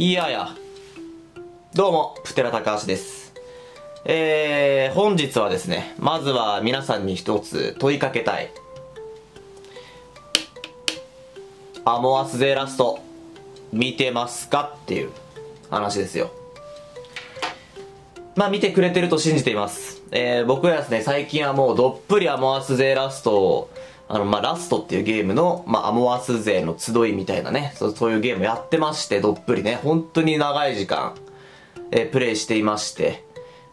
いやや。どうも、プテラ高橋です。えー、本日はですね、まずは皆さんに一つ問いかけたい。アモアス勢ラスト、見てますかっていう話ですよ。まあ見てくれてると信じています。えー、僕はですね、最近はもうどっぷりアモアス勢ラストを、あの、まあ、ラストっていうゲームの、まあ、アモアス勢の集いみたいなね、そうそういうゲームやってまして、どっぷりね、本当に長い時間、えープレイしていまして、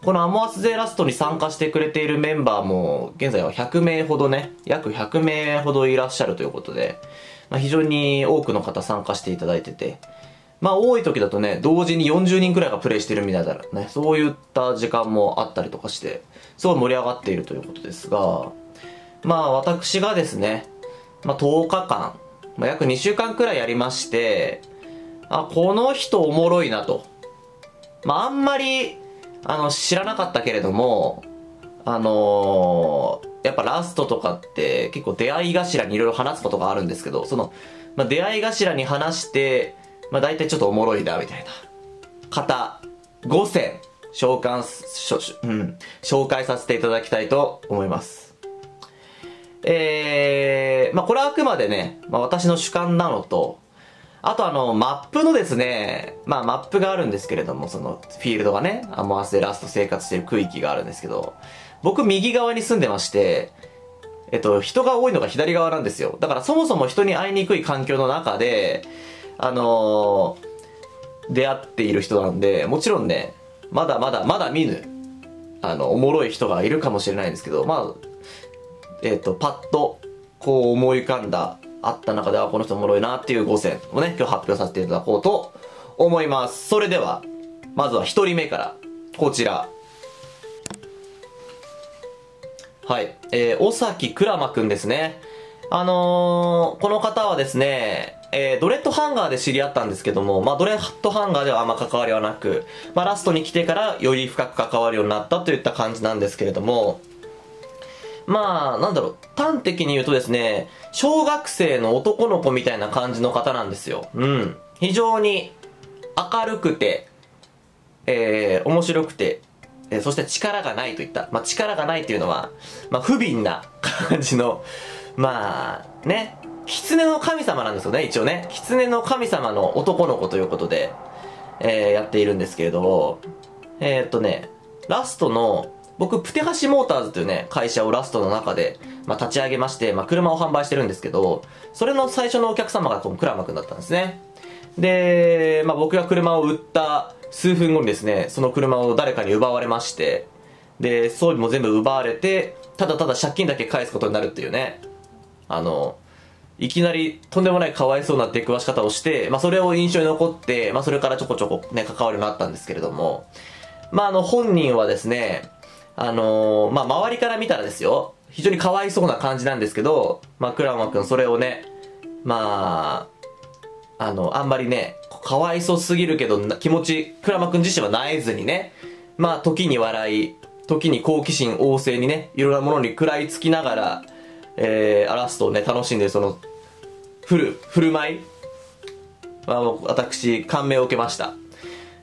このアモアス勢ラストに参加してくれているメンバーも、現在は100名ほどね、約100名ほどいらっしゃるということで、まあ、非常に多くの方参加していただいてて、まあ多い時だとね、同時に40人くらいがプレイしてるみたいなね、そういった時間もあったりとかして、すごい盛り上がっているということですが、まあ私がですね、まあ10日間、まあ、約2週間くらいやりまして、あ、この人おもろいなと。まああんまり、あの、知らなかったけれども、あのーやっぱラストとかって結構出会い頭にいろいろ話すことがあるんですけど、その、まあ、出会い頭に話して、まあ大体ちょっとおもろいな、みたいな方、5選、召喚、うん、紹介させていただきたいと思います。えー、まあこれはあくまでね、まあ私の主観なのと、あとあの、マップのですね、まあマップがあるんですけれども、そのフィールドがね、アモアスでラスト生活してる区域があるんですけど、僕右側に住んでまして、えっと、人が多いのが左側なんですよ。だからそもそも人に会いにくい環境の中で、あのー出会っている人なんで、もちろんね、まだまだ、まだ見ぬ、あの、おもろい人がいるかもしれないんですけど、まあ、えっ、と、パッと、こう思い浮かんだ、あった中では、この人おもろいなっていう5選をね、今日発表させていただこうと思います。それでは、まずは1人目から、こちら。はい。えー、尾崎くらまくんですね。あのー、この方はですね、えー、ドレッドハンガーで知り合ったんですけども、まあ、ドレッドハンガーではあんま関わりはなく、まあ、ラストに来てからより深く関わるようになったといった感じなんですけれども、まあ、なんだろう、端的に言うとですね、小学生の男の子みたいな感じの方なんですよ。うん。非常に明るくて、えー、面白くて、えーそして力がないといった。まあ、力がないっていうのは、まあ、不憫な感じの、まあ、ね、狐の神様なんですよね、一応ね。狐の神様の男の子ということで、えーやっているんですけれど、えーっとね、ラストの、僕、プテハシモーターズというね、会社をラストの中で、まあ、立ち上げまして、まあ、車を販売してるんですけど、それの最初のお客様がこのクラマくんだったんですね。で、まあ、僕が車を売った数分後にですね、その車を誰かに奪われまして、で、装備も全部奪われて、ただただ借金だけ返すことになるっていうね、あの、いきなりとんでもないかわいそうな出くわし方をして、まあそれを印象に残って、まあそれからちょこちょこね、関わるようになったんですけれども、まああの本人はですね、あのーまあ周りから見たらですよ、非常にかわいそうな感じなんですけど、まあクラマくんそれをね、まあ、あの、あんまりね、かわいそうすぎるけど、気持ち、クラマくん自身はなえずにね、まあ時に笑い、時に好奇心旺盛にね、いろんなものに食らいつきながら、えー、アラストをね、楽しんでその、振る、振る舞いは、私、感銘を受けました。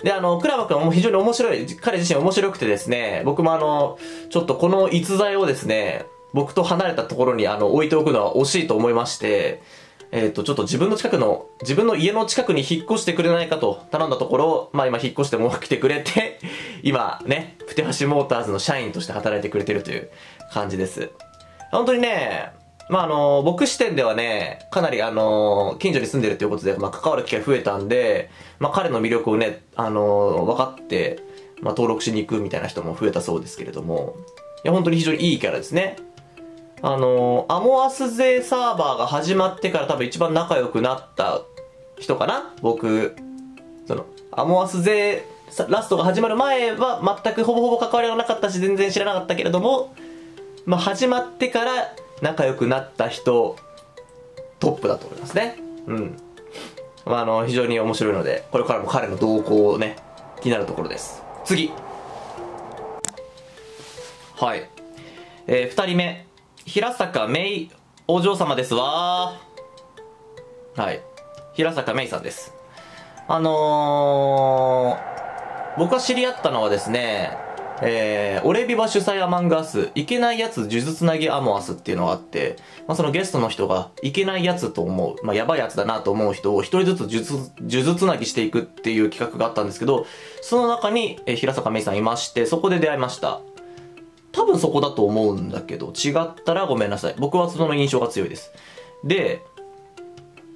で、あの、クラマ君も非常に面白い、彼自身面白くてですね、僕もあの、ちょっとこの逸材をですね、僕と離れたところにあの、置いておくのは惜しいと思いまして、えっ、と、ちょっと自分の近くの、自分の家の近くに引っ越してくれないかと頼んだところ、まあ今引っ越しても来てくれて、今ね、プテハシモーターズの社員として働いてくれてるという感じです。本当にね、まああの、僕視点ではね、かなりあの、近所に住んでるということで、まあ関わる機会増えたんで、まあ彼の魅力をね、あの、分かって、まあ登録しに行くみたいな人も増えたそうですけれども、いや本当に非常にいいキャラですね。あの、アモアス勢サーバーが始まってから多分一番仲良くなった人かな？僕、その、アモアス勢ラストが始まる前は全くほぼほぼ関わりがなかったし全然知らなかったけれども、まあ、始まってから仲良くなった人トップだと思いますね。うん。まああの非常に面白いのでこれからも彼の動向をね気になるところです。次。はい。えー、2人目。平坂芽衣お嬢様です。わはい。平坂芽衣さんです。あのー、僕が知り合ったのはですね、えー、オレビバ主催アマンガース、いけないやつ呪術つなぎアモアスっていうのがあって、まあ、そのゲストの人がいけないやつと思う、まあ、やばいやつだなと思う人を一人ずつ呪術、呪術つなぎしていくっていう企画があったんですけど、その中に、えー、平坂芽衣さんいまして、そこで出会いました。多分そこだと思うんだけど、違ったらごめんなさい。僕はその印象が強いです。で、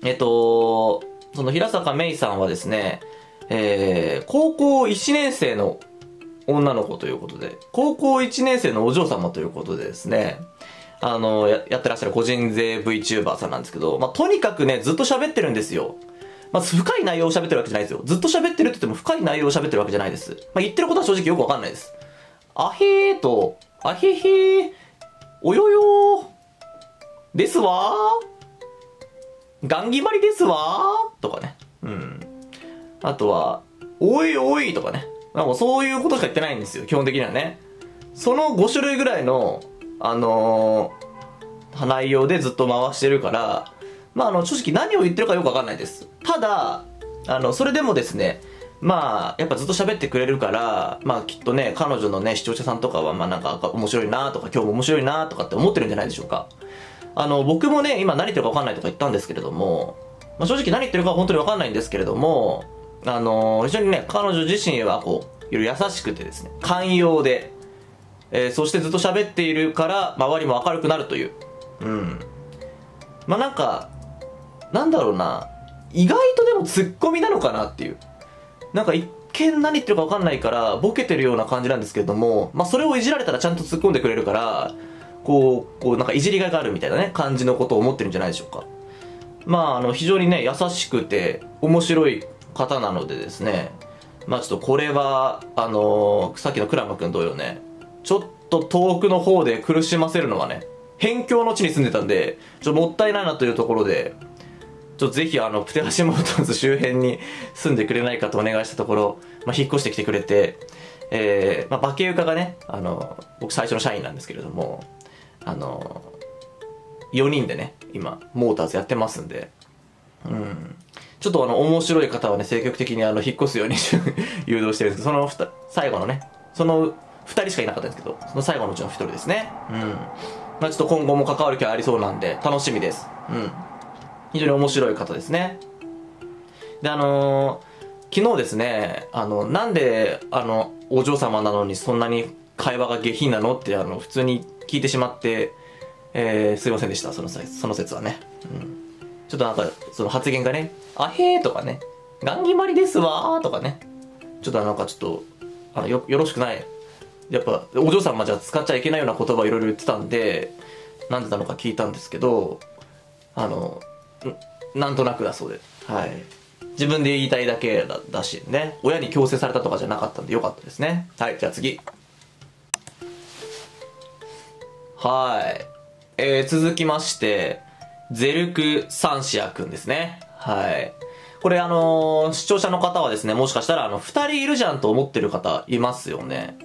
えっと、その平坂芽衣さんはですね、えー、高校1年生の女の子ということで、高校1年生のお嬢様ということでですね、あの、やってらっしゃる個人税 VTuber さんなんですけど、まあ、とにかくね、ずっと喋ってるんですよ。まあ、深い内容を喋ってるわけじゃないですよ。ずっと喋ってるって言っても深い内容を喋ってるわけじゃないです。まあ、言ってることは正直よくわかんないです。あへーと、あへへー、およよー、ですわー、ガン決まりですわー、とかね。うん。あとは、おいおいとかね。なんかそういうことしか言ってないんですよ、基本的にはね。その5種類ぐらいの、あのー、内容でずっと回してるから、まあ、あの、正直何を言ってるかよくわかんないです。ただ、あの、それでもですね、まあ、やっぱずっと喋ってくれるから、まあきっとね、彼女のね、視聴者さんとかは、まあなんか面白いなとか、今日も面白いなとかって思ってるんじゃないでしょうか。あの、僕もね、今何言ってるかわかんないとか言ったんですけれども、まあ正直何言ってるかは本当にわかんないんですけれども、あのー、非常にね、彼女自身はこう、優しくてですね、寛容で、えー、そしてずっと喋っているから、周りも明るくなるという。うん。まあなんか、なんだろうな、意外とでもツッコミなのかなっていう。なんか一見何言ってるか分かんないから、ボケてるような感じなんですけれども、まあそれをいじられたらちゃんと突っ込んでくれるから、こう、こうなんかいじりがいがあるみたいなね、感じのことを思ってるんじゃないでしょうか。まああの、非常にね、優しくて、面白い方なのでですね、まあちょっとこれは、あのー、さっきのクラマ君同様ね、ちょっと遠くの方で苦しませるのはね、辺境の地に住んでたんで、ちょっともったいないなというところで、ちょっとぜひあの、プテラシモートンズ周辺に 住んでくれないかとお願いしたところ、まあ、引っ越してきてくれて、えー、まあ、バケユカがね、あの、僕最初の社員なんですけれども、あの、4人でね、今、モーターズやってますんで、うん。ちょっとあの、面白い方はね、積極的にあの、引っ越すように誘導してるんですけど、そのふ最後のね、その二人しかいなかったんですけど、その最後のうちの一人ですね。うん。まあちょっと今後も関わる気はありそうなんで、楽しみです。うん。非常に面白い方ですね。で、あのー、昨日ですね、あの、なんで、あの、お嬢様なのにそんなに会話が下品なのって、あの、普通に聞いてしまって、えー、すいませんでした、そのその説はね。うん。ちょっとなんか、その発言がね、あへーとかね、ガン決まりですわーとかね、ちょっとなんかちょっと、あのよ、よろしくない。やっぱ、お嬢様じゃ使っちゃいけないような言葉いろいろ言ってたんで、なんでなのか聞いたんですけど、あの、なんとなくだそうで、はい。自分で言いたいだけだだしね、親に強制されたとかじゃなかったんでよかったですね。はい、じゃあ次。はい。えー、続きまして、ゼルク・サンシア君ですね。はい。これあのー、視聴者の方はですね、もしかしたらあの、二人いるじゃんと思ってる方いますよね。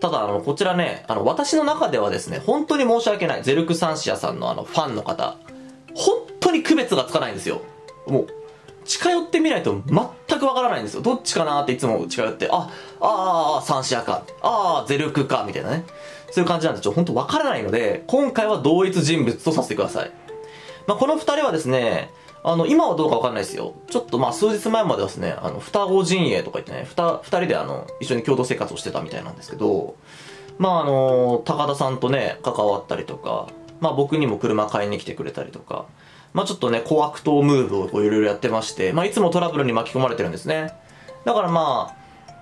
ただあの、こちらね、あの、私の中ではですね、本当に申し訳ない。ゼルク・サンシアさんのあの、ファンの方。本当に区別がつかないんですよ。もう、近寄ってみないと全くわからないんですよ。どっちかなっていつも近寄って、あ、ああ、サンシアか。ああ、ゼルクか、みたいなね。そういう感じなんで、ちょ、本当わからないので、今回は同一人物とさせてください。まあ、この二人はですね、あの、今はどうかわかんないですよ。ちょっとまあ数日前まではですね、あの、双子陣営とか言ってね、二、二人であの、一緒に共同生活をしてたみたいなんですけど、まああの、高田さんとね、関わったりとか、まあ僕にも車買いに来てくれたりとか、まあちょっとね、コアクトムーブをいろいろやってまして、まあいつもトラブルに巻き込まれてるんですね。だからま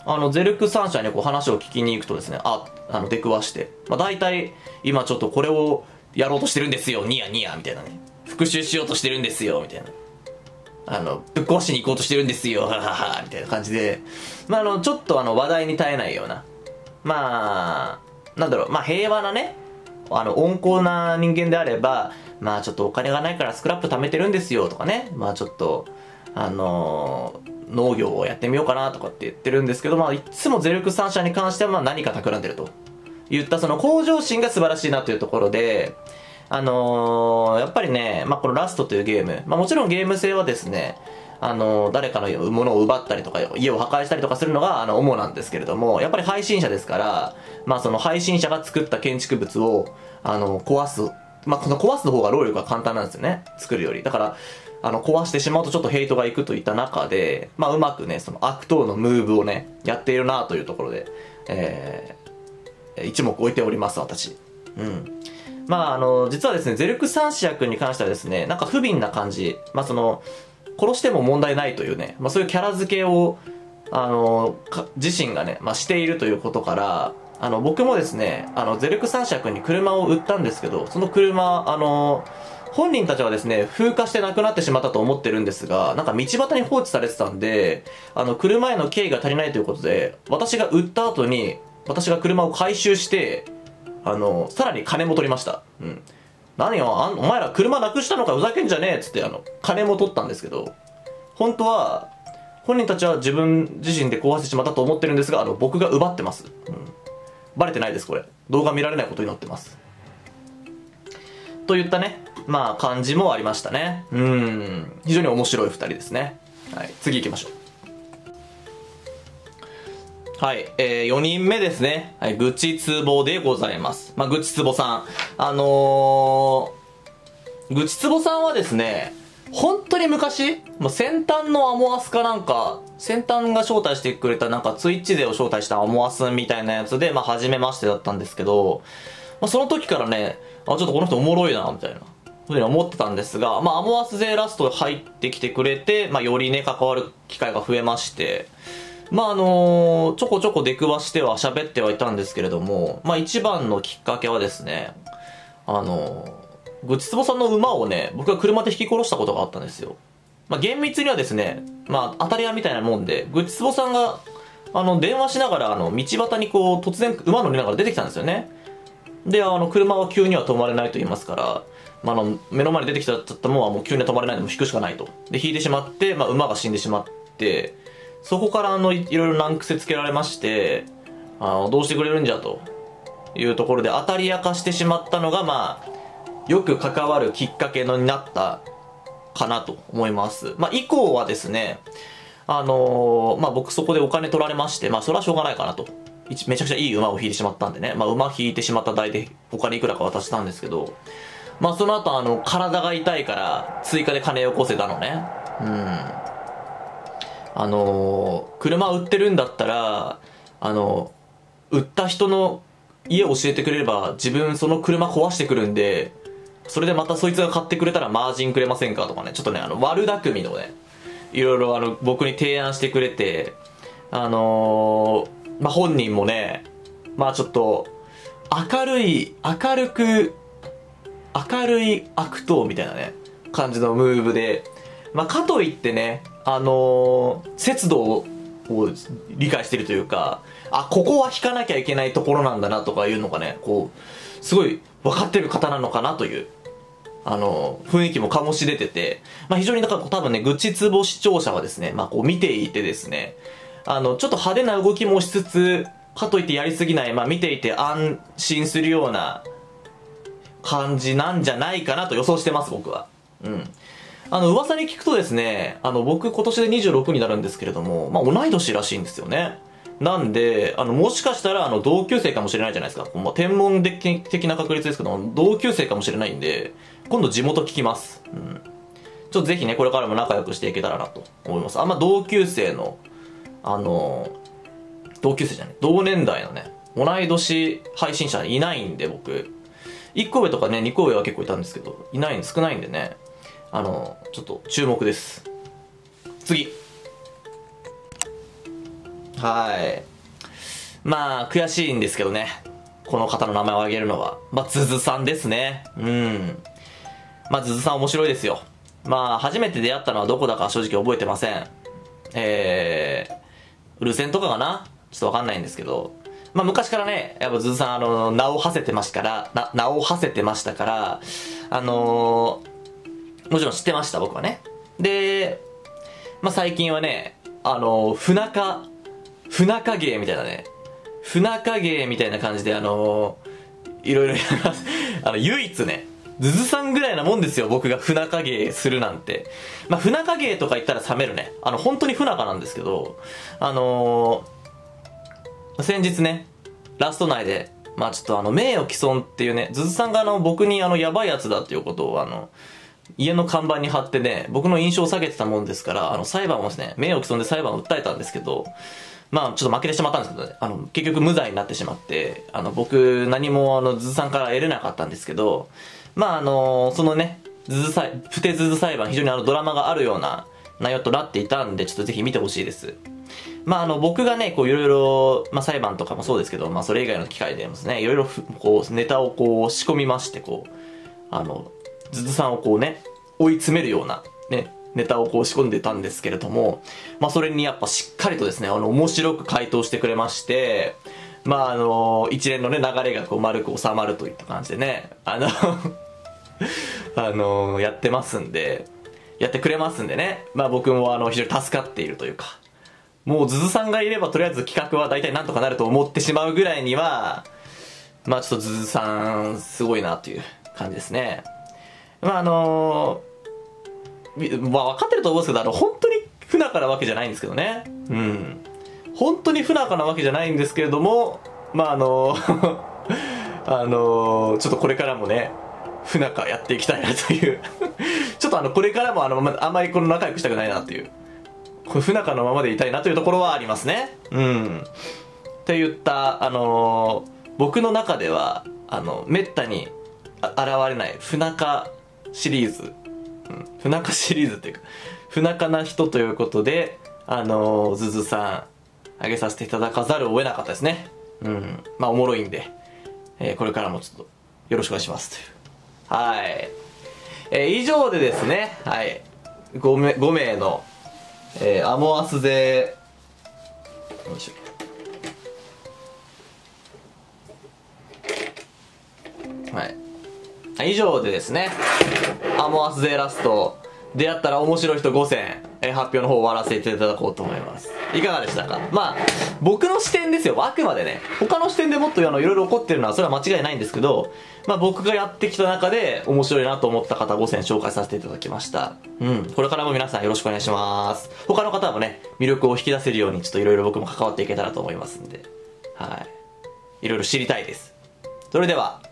あ、あの、ゼルク三社にこう話を聞きに行くとですね、あ、あの、出くわして、まあ大体、今ちょっとこれをやろうとしてるんですよ、ニヤニヤ、みたいなね。復讐しようとしてるんですよ、みたいな。あの、ぶっ壊しに行こうとしてるんですよ、ははは、みたいな感じで、まあ、あの、ちょっとあの、話題に耐えないような、まあ、なんだろう、まあ、平和なね、あの、温厚な人間であれば、まあ、ちょっとお金がないからスクラップ貯めてるんですよ、とかね、まあ、ちょっと、あのー、農業をやってみようかなとかって言ってるんですけど、まあ、いつもゼルク三社に関しては、まあ、何か企んでると。言ったその向上心が素晴らしいなというところで、あのー、やっぱりね、まあ、このラストというゲーム、まあ、もちろんゲーム性はですね、あの、誰かのものを奪ったりとか、家を破壊したりとかするのが、あの、主なんですけれども、やっぱり配信者ですから、まあその配信者が作った建築物を、あの、壊す。まあこの壊すの方が労力が簡単なんですよね。作るより。だから、あの、壊してしまうとちょっとヘイトがいくといった中で、まあうまくね、その悪党のムーブをね、やっているなというところで、えー、一目置いております、私。うん。まああの、実はですね、ゼルク三子役に関してはですね、なんか不憫な感じ。まあその、殺しても問題ないというね、まあ、そういうキャラ付けを、あの、自身がね、まあ、しているということから、あの、僕もですね、あの、ゼルク三尺に車を売ったんですけど、その車、あの、本人たちはですね、風化してなくなってしまったと思ってるんですが、なんか道端に放置されてたんで、あの、車への敬意が足りないということで、私が売った後に、私が車を回収して、あの、さらに金も取りました。うん。何よあん、お前ら車なくしたのかふざけんじゃねえっつって、あの、金も取ったんですけど、本当は、本人たちは自分自身で壊してしまったと思ってるんですが、あの、僕が奪ってます。うん。バレてないです、これ。動画見られないことになってます。といったね、まあ、感じもありましたね。うん。非常に面白い二人ですね。はい、次行きましょう。はい、えー、4人目ですね。はい、愚痴つぼでございます。まあ、愚痴つぼさん。あのー、愚痴つぼさんはですね、本当に昔、まあ、先端のアモアスかなんか、先端が招待してくれたなんかツイッチ勢を招待したアモアスみたいなやつで、まあ、初めましてだったんですけど、まあ、その時からね、あ、ちょっとこの人おもろいな、みたいな。ふうに思ってたんですが、まあ、アモアス勢ラスト入ってきてくれて、まあ、よりね、関わる機会が増えまして、まああの、ちょこちょこ出くわしては喋ってはいたんですけれども、まあ一番のきっかけはですね、あのー、ぐちつぼさんの馬をね、僕が車で引き殺したことがあったんですよ。まあ厳密にはですね、まあ当たり屋みたいなもんで、ぐちつぼさんが、あの、電話しながら、あの、道端にこう、突然馬乗りながら出てきたんですよね。で、あの、車は急には止まれないと言いますから、まあ、あの、目の前に出てきちゃったものはもう急に止まれないでも引くしかないと。で、引いてしまって、まあ、馬が死んでしまって、そこからあのいろいろ難癖つけられましてあのどうしてくれるんじゃというところで当たり明かしてしまったのがまあよく関わるきっかけのになったかなと思います。まあ以降はですねあのー、まあ僕そこでお金取られましてまあそれはしょうがないかなと。めちゃくちゃいい馬を引いてしまったんでね、まあ、馬引いてしまった代でお金いくらか渡したんですけど、まあ、その後あの体が痛いから追加で金をよこせたのね。うん。あの、車売ってるんだったら、あの、売った人の家教えてくれれば自分その車壊してくるんで、それでまたそいつが買ってくれたらマージンくれませんかとかね、ちょっとね、あの、悪巧みのね、いろいろあの、僕に提案してくれて、あのー、まあ、本人もね、まあちょっと、明るい、明るく、明るい悪党みたいなね、感じのムーブで、まあかといってね、あのー、節度を理解してるというか、あ、ここは引かなきゃいけないところなんだなとかいうのがね、こう、すごい分かってる方なのかなという、あのー、雰囲気も醸し出てて、まあ非常にだから多分ね、愚痴ツボ視聴者はですね、まあこう見ていてですね、あの、ちょっと派手な動きもしつつ、かといってやりすぎない、まあ見ていて安心するような感じなんじゃないかなと予想してます、僕は。うん。あの、噂に聞くとですね、あの、僕今年で26になるんですけれども、まあ、同い年らしいんですよね。なんで、あの、もしかしたら、あの、同級生かもしれないじゃないですか。まあ、天文的な確率ですけど、同級生かもしれないんで、今度地元聞きます。うん。ちょっとぜひね、これからも仲良くしていけたらなと思います。あんま同級生の、あの、同級生じゃない、同年代のね、同い年配信者いないんで、僕。1個上とかね、2個上は結構いたんですけど、いないんで、少ないんでね。あのちょっと注目です。次。はい。まあ悔しいんですけどね。この方の名前を挙げるのは。まあズズさんですね。うん。まあズズさん面白いですよ。まあ初めて出会ったのはどこだか正直覚えてません。えー、ウルセンとかかな？ちょっとわかんないんですけど。まあ昔からね、やっぱズズさんあの、名を馳せてましたから、な、名を馳せてましたから、あのーもちろん知ってました、僕はね。で、まあ、最近はね、あの、不仲、不仲芸みたいなね、不仲芸みたいな感じで、あの、いろいろやります。あの、唯一ね、ズズさんぐらいなもんですよ、僕が不仲芸するなんて。まあ、不仲芸とか言ったら冷めるね。あの、本当に不仲なんですけど、あのー、先日ね、ラスト内で、まあちょっとあの、名誉毀損っていうね、ズズさんがあの、僕にあの、やばいやつだっていうことをあの、家の看板に貼ってね、僕の印象を下げてたもんですから、あの、裁判をですね、名誉毀損で裁判を訴えたんですけど、まあ、ちょっと負けてしまったんですけどね、あの、結局無罪になってしまって、あの、僕、何もあの、ズズさんから得れなかったんですけど、まあ、あの、そのね、ズズ裁、不定ズズ裁判、非常にあの、ドラマがあるような内容となっていたんで、ちょっとぜひ見てほしいです。まあ、あの、僕がね、こう、いろいろ、まあ、裁判とかもそうですけど、まあ、それ以外の機会でもですね、いろいろ、こう、ネタをこう、仕込みまして、こう、あの、ズズさんをこうね、追い詰めるような、ね、ネタをこう仕込んでたんですけれども、まあそれにやっぱしっかりとですね、あの、面白く回答してくれまして、まああの、一連のね、流れがこう丸く収まるといった感じでね、あの あの、やってますんで、やってくれますんでね、まあ僕もあの、非常に助かっているというか、もうズズさんがいればとりあえず企画は大体なんとかなると思ってしまうぐらいには、まあちょっとズズさん、すごいなという感じですね。まああのー、まあ分かってると思うんですけど、あの、本当に不仲なわけじゃないんですけどね。うん。本当に不仲なわけじゃないんですけれども、まああのー、あのー、ちょっとこれからもね、不仲やっていきたいなという ちょっとあの、これからもあの、あんまりこの仲良くしたくないなっていう、不仲のままでいたいなというところはありますね。うん。って言った、あの僕の中では、あの、めったに現れない不仲シリーズ、うん、不仲シリーズっていうか、不仲な人ということで、あのー、ズズさん、あげさせていただかざるを得なかったですね。うん。まあ、おもろいんで、えー、これからもちょっと、よろしくお願いしますという。はい。えー、以上でですね、はい。5名 ,5 名の、えー、アモアス勢、よいしょ。はい。以上でですね、アモアスゼラスト、出会ったら面白い人5選、え発表の方終わらせていただこうと思います。いかがでしたか？まあ、僕の視点ですよ。あくまでね。他の視点でもっとあの、いろいろ起こってるのは、それは間違いないんですけど、まあ僕がやってきた中で面白いなと思った方5選紹介させていただきました。うん。これからも皆さんよろしくお願いします。他の方もね、魅力を引き出せるように、ちょっといろいろ僕も関わっていけたらと思いますんで。はい。いろいろ知りたいです。それでは、